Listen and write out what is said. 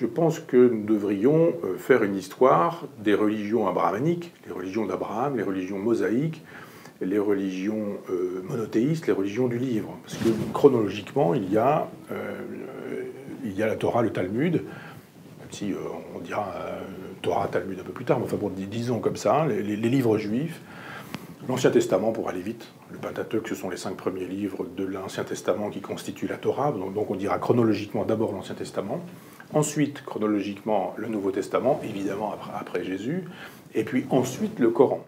Je pense que nous devrions euh, faire une histoire des religions abrahamiques, les religions d'Abraham, les religions mosaïques, les religions euh, monothéistes, les religions du livre. Parce que chronologiquement, il y a, euh, il y a la Torah, le Talmud, même si on dira Torah, Talmud un peu plus tard, mais enfin bon, disons comme ça, les, livres juifs, l'Ancien Testament pour aller vite. Le Pentateuque, ce sont les cinq premiers livres de l'Ancien Testament qui constituent la Torah, donc on dira chronologiquement d'abord l'Ancien Testament. Ensuite, chronologiquement, le Nouveau Testament, évidemment après, Jésus, et puis ensuite le Coran.